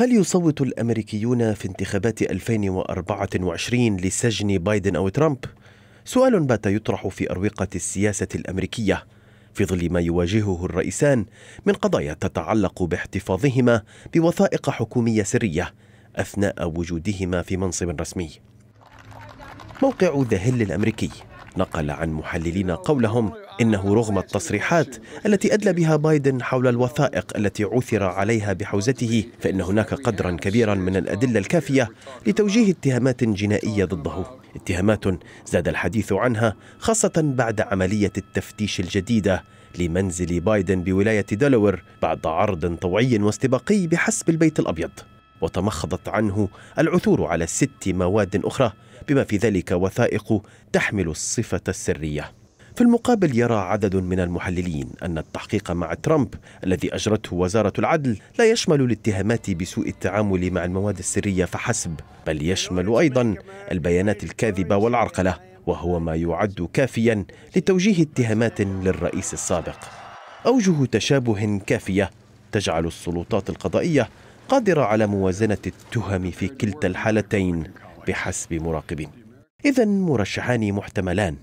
هل يصوت الأمريكيون في انتخابات 2024 لسجن بايدن أو ترامب؟ سؤال بات يطرح في أروقة السياسة الأمريكية في ظل ما يواجهه الرئيسان من قضايا تتعلق باحتفاظهما بوثائق حكومية سرية أثناء وجودهما في منصب رسمي. موقع ذا هيل الأمريكي نقل عن محللين قولهم إنه رغم التصريحات التي أدلى بها بايدن حول الوثائق التي عثر عليها بحوزته فإن هناك قدرا كبيرا من الأدلة الكافية لتوجيه اتهامات جنائية ضده. اتهامات زاد الحديث عنها خاصة بعد عملية التفتيش الجديدة لمنزل بايدن بولاية دلوير بعد عرض طوعي واستباقي بحسب البيت الأبيض. وتمخضت عنه العثور على ست مواد أخرى بما في ذلك وثائق تحمل الصفة السرية. في المقابل يرى عدد من المحللين أن التحقيق مع ترامب الذي أجرته وزارة العدل لا يشمل الاتهامات بسوء التعامل مع المواد السرية فحسب بل يشمل أيضا البيانات الكاذبة والعرقلة وهو ما يعد كافيا لتوجيه اتهامات للرئيس السابق. أوجه تشابه كافية تجعل السلطات القضائية قادرة على موازنة التهم في كلتا الحالتين بحسب مراقبين. اذا مرشحان محتملان.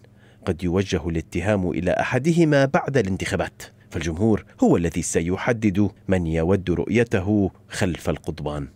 قد يوجه الاتهام إلى أحدهما بعد الانتخابات فالجمهور هو الذي سيحدد من يود رؤيته خلف القضبان.